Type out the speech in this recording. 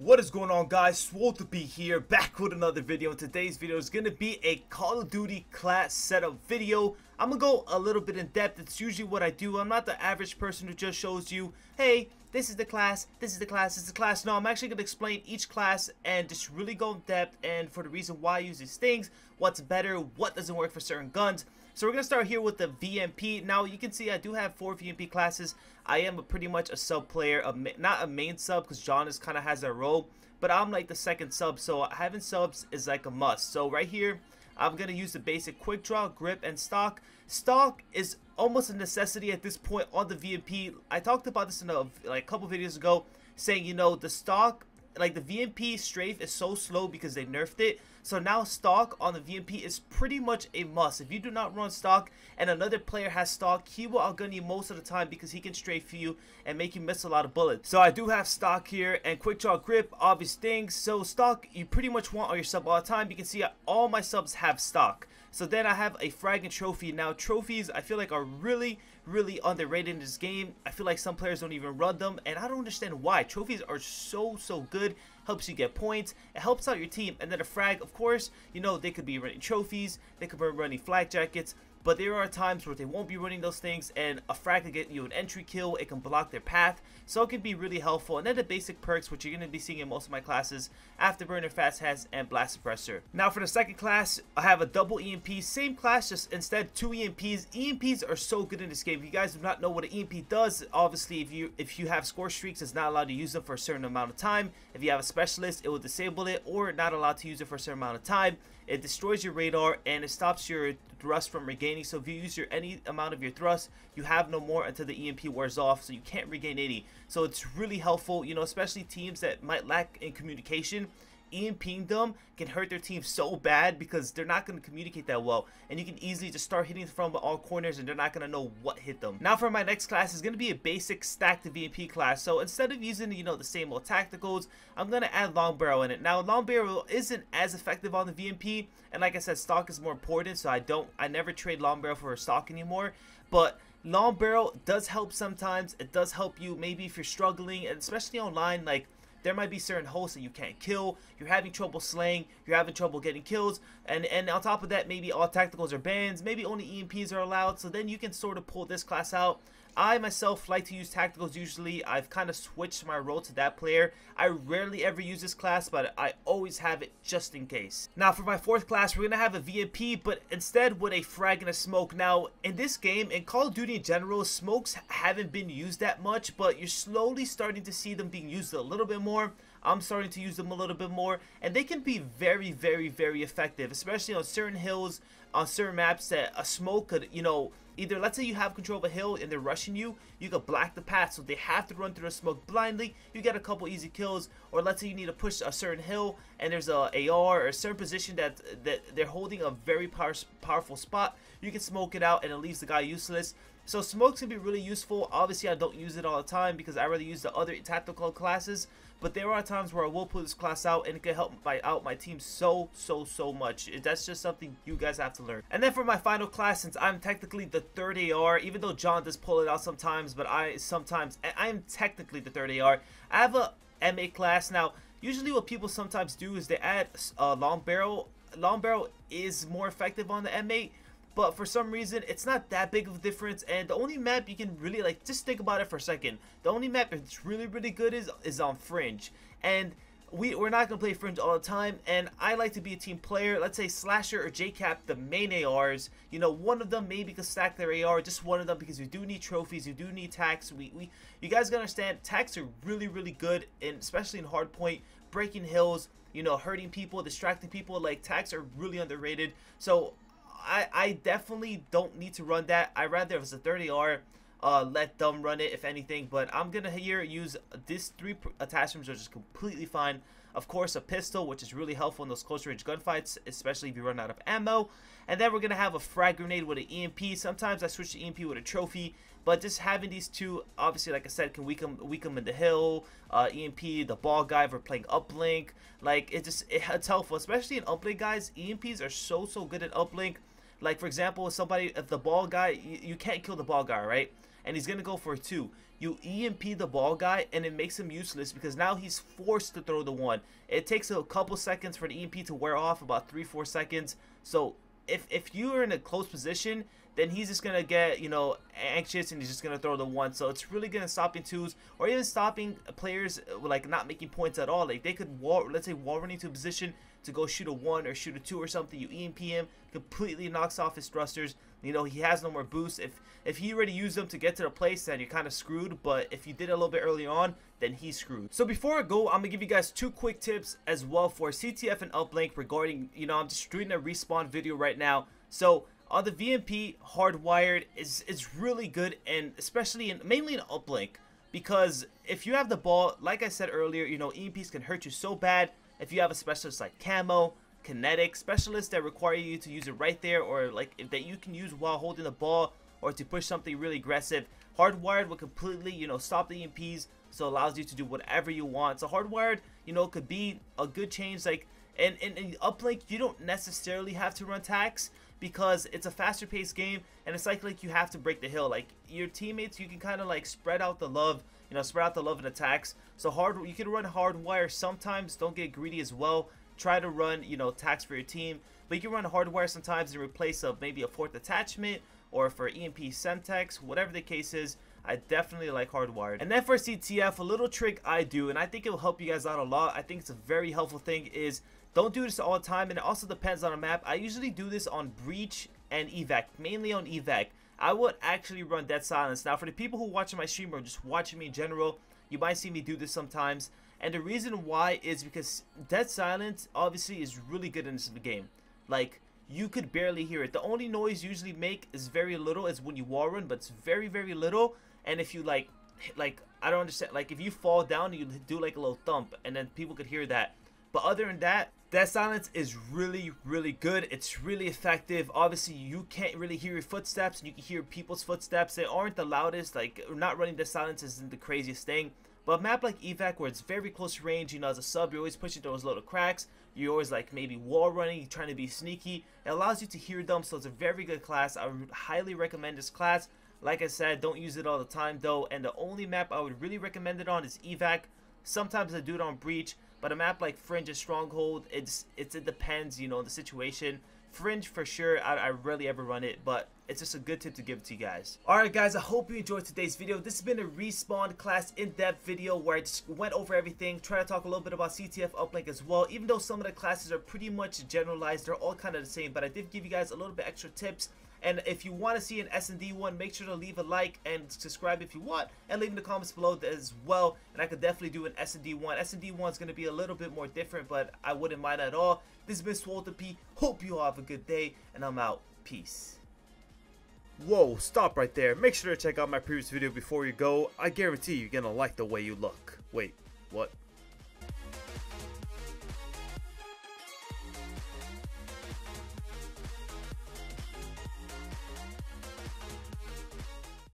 What is going on guys, Swole to be here, back with another video. Today's video is going to be a Call of Duty class setup video. I'm going to go a little bit in depth, it's usually what I do. I'm not the average person who just shows you, hey, this is the class, this is the class, this is the class. No, I'm actually going to explain each class and just really go in depth and for the reason why I use these things, what's better, what doesn't work for certain guns. So we're going to start here with the VMP. Now, you can see I do have four VMP classes. I am a pretty much a sub player, a not a main sub because John is kind of has a role, but I'm like the second sub, so having subs is like a must. So right here, I'm going to use the basic quick draw, grip, and stock. Stock is almost a necessity at this point on the VMP. I talked about this in a like a couple videos ago, saying, you know, the stock like the VMP strafe is so slow because they nerfed it. So now stock on the VMP is pretty much a must. If you do not run stock and another player has stock, he will outgun you most of the time because he can strafe for you and make you miss a lot of bullets. So I do have stock here and quick draw grip, obvious things. So stock you pretty much want on your sub all the time. You can see all my subs have stock. So then I have a frag and trophy. Now trophies I feel like are really, really underrated in this game. I feel like some players don't even run them and I don't understand why. Trophies are so, so good. Helps you get points. It helps out your team. And then a frag, of course, you know, they could be running trophies. They could be running flak jackets. But there are times where they won't be running those things and a frag can get you an entry kill. It can block their path. So it can be really helpful. And then the basic perks, which you're going to be seeing in most of my classes, Afterburner, Fast Hands, and Blast Suppressor. Now for the second class, I have a double EMP. Same class, just instead two EMPs. EMPs are so good in this game. If you guys do not know what an EMP does, obviously if you if you have score streaks, it's not allowed to use them for a certain amount of time. If you have a specialist, it will disable it or not allowed to use it for a certain amount of time. It destroys your radar and it stops your thrust from regaining. So if you use your any amount of your thrust, you have no more until the EMP wears off. So you can't regain any. So it's really helpful, you know, especially teams that might lack in communication EMPing them can hurt their team so bad because they're not going to communicate that well. And you can easily just start hitting from all corners and they're not going to know what hit them. Now for my next class is going to be a basic stack to VMP class. So instead of using, you know, the same old tacticals, I'm going to add long barrel in it. Now long barrel isn't as effective on the VMP. And like I said, stock is more important. So I don't, I never trade long barrel for a stock anymore. But long barrel does help sometimes. It does help you maybe if you're struggling, and especially online, like there might be certain hosts that you can't kill, you're having trouble slaying, you're having trouble getting kills, and, and on top of that, maybe all tacticals are bans, maybe only EMPs are allowed, so then you can sort of pull this class out. I myself like to use tacticals usually. I've kind of switched my role to that player. I rarely ever use this class, but I always have it just in case. Now for my fourth class, we're going to have a VMP, but instead with a frag and a smoke. Now in this game, in Call of Duty in general, smokes haven't been used that much, but you're slowly starting to see them being used a little bit more. I'm starting to use them a little bit more, and they can be very, very, very effective, especially on certain hills, on certain maps that a smoke could, you know, either let's say you have control of a hill and they're rushing you, you could block the path so they have to run through the smoke blindly, you get a couple easy kills, or let's say you need to push a certain hill and there's a AR or a certain position that that they're holding a very power, powerful spot, you can smoke it out and it leaves the guy useless. So smokes can be really useful. Obviously, I don't use it all the time because I rather use the other tactical classes. But there are times where I will pull this class out and it can help my, out my team so, so, so much. That's just something you guys have to learn. And then for my final class, since I'm technically the third AR, even though John does pull it out sometimes, but I sometimes, I am technically the third AR. I have a MA class. Now, usually what people sometimes do is they add a long barrel. Long barrel is more effective on the M8 but for some reason it's not that big of a difference and the only map you can really like just think about it for a second the only map that's really really good is is on fringe and we, we're not going to play Fringe all the time, and I like to be a team player. Let's say Slasher or JCap, the main ARs, you know, one of them maybe can stack their AR, just one of them, because we do need trophies, we do need tax. We, we, you guys gotta understand, tax are really, really good, and especially in hardpoint, breaking hills, you know, hurting people, distracting people, like, tax are really underrated. So, I, I definitely don't need to run that. I rather if it's a 30R, uh, let them run it if anything. But I'm gonna here use these three attachments, which is completely fine. Of course, a pistol, which is really helpful in those close range gunfights, especially if you run out of ammo. And then we're going to have a frag grenade with an EMP. Sometimes I switch to EMP with a trophy. But just having these two, obviously, like I said, can weaken, weaken in the hill. Uh, EMP, the ball guy, we're playing uplink. Like, it just, it, it's helpful. Especially in uplink, guys. EMPs are so, so good at uplink. Like, for example, if somebody, if the ball guy, you, you can't kill the ball guy, right? and he's going to go for a 2. You EMP the ball guy, and it makes him useless because now he's forced to throw the 1. It takes a couple seconds for the EMP to wear off, about 3-4 seconds. So if, if you are in a close position, then he's just gonna get you know anxious and he's just gonna throw the one. So it's really gonna stopping twos or even stopping players uh, like not making points at all. Like they could wall, let's say wall running to a position to go shoot a one or shoot a two or something. You EMP him, completely knocks off his thrusters. You know he has no more boost. If if he already used them to get to the place, then you're kind of screwed. But if you did a little bit early on, then he's screwed. So before I go, I'm gonna give you guys two quick tips as well for CTF and uplink regarding you know I'm just doing a respawn video right now. So on the VMP, hardwired is is really good, and especially in mainly in uplink, because if you have the ball, like I said earlier, you know EMPs can hurt you so bad. If you have a specialist like Camo, Kinetic, specialists that require you to use it right there, or like if that you can use while holding the ball, or to push something really aggressive, hardwired will completely you know stop the EMPs, so allows you to do whatever you want. So hardwired, you know, could be a good change. Like and in, in uplink, you don't necessarily have to run tax because it's a faster paced game and it's like like you have to break the hill. Like your teammates you can kind of like spread out the love you know spread out the love and attacks. So hard you can run hard wire. Sometimes don't get greedy as well. Try to run you know attacks for your team. But you can run hard wire sometimes in replace of maybe a fourth attachment or for EMP Semtex whatever the case is. I definitely like hardwired. And then for CTF, a little trick I do, and I think it will help you guys out a lot. I think it's a very helpful thing is don't do this all the time, and it also depends on a map. I usually do this on Breach and Evac, mainly on Evac. I would actually run Dead Silence. Now, for the people who watch my stream or just watching me in general, you might see me do this sometimes. And the reason why is because Dead Silence obviously is really good in this game. Like, you could barely hear it. The only noise you usually make is very little, is when you wall run, but it's very, very little. And if you like, like, I don't understand, like if you fall down, you do like a little thump, and then people could hear that. But other than that, Dead Silence is really, really good. It's really effective. Obviously, you can't really hear your footsteps. And you can hear people's footsteps. They aren't the loudest. Like, not running Dead Silence isn't the craziest thing. But a map like Evac, where it's very close range, you know, as a sub, you're always pushing through those little cracks. You're always like maybe wall running, trying to be sneaky. It allows you to hear them, so it's a very good class. I would highly recommend this class. Like I said, don't use it all the time though. And the only map I would really recommend it on is Evac. Sometimes I do it on Breach. But a map like Fringe and Stronghold, it's, it's it depends, you know, the situation. Fringe for sure, I, I rarely ever run it, but it's just a good tip to give to you guys. Alright guys, I hope you enjoyed today's video. This has been a Respawn class in-depth video where I just went over everything, try to talk a little bit about CTF uplink as well. Even though some of the classes are pretty much generalized, they're all kind of the same, but I did give you guys a little bit extra tips and if you want to see an S&D one, make sure to leave a like and subscribe if you want, and leave in the comments below as well. And I could definitely do an S&D one. S&D one is going to be a little bit more different, but I wouldn't mind at all. This has been Swolter P. Hope you all have a good day, and I'm out. Peace. Whoa, stop right there. Make sure to check out my previous video before you go. I guarantee you're going to like the way you look. Wait, what?